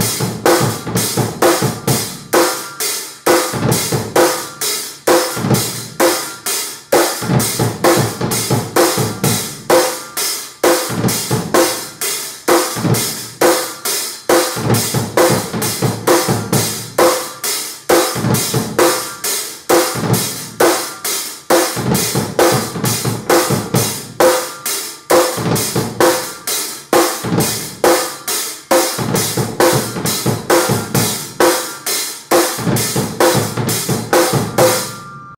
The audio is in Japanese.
you